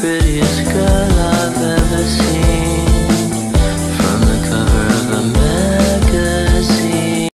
prettiest girl